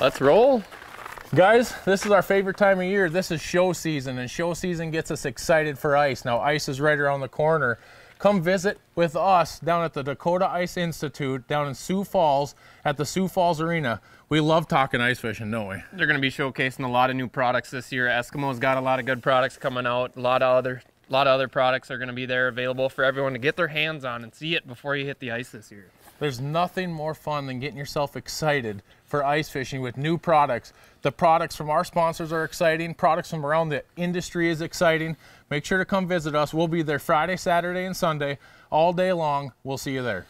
Let's roll. Guys, this is our favorite time of year. This is show season, and show season gets us excited for ice. Now, ice is right around the corner. Come visit with us down at the Dakota Ice Institute down in Sioux Falls at the Sioux Falls Arena. We love talking ice fishing, don't we? They're going to be showcasing a lot of new products this year. Eskimo's got a lot of good products coming out. A lot of other a lot of other products are going to be there available for everyone to get their hands on and see it before you hit the ice this year. There's nothing more fun than getting yourself excited for ice fishing with new products. The products from our sponsors are exciting. Products from around the industry is exciting. Make sure to come visit us. We'll be there Friday, Saturday, and Sunday all day long. We'll see you there.